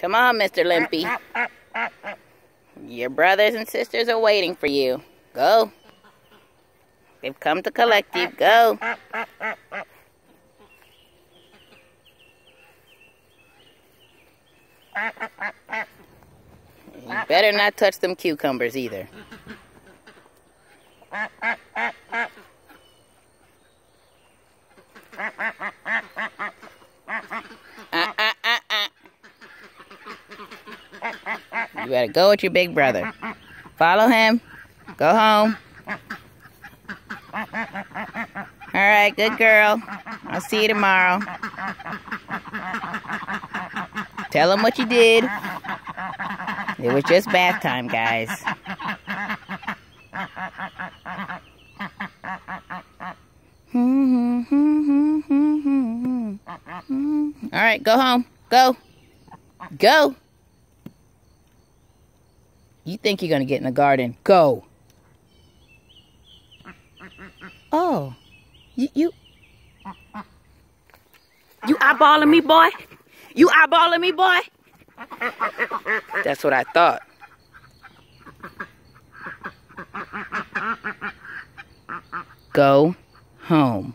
Come on, Mr. Limpy. Ah, ah, ah, Your brothers and sisters are waiting for you. Go. They've come to collect you. Go. You better not touch them cucumbers either. Uh, You better go with your big brother. Follow him. Go home. All right, good girl. I'll see you tomorrow. Tell him what you did. It was just bath time, guys. All right, go home. Go. Go. You think you're going to get in the garden. Go. Oh. You, you. You eyeballing me, boy? You eyeballing me, boy? That's what I thought. Go home.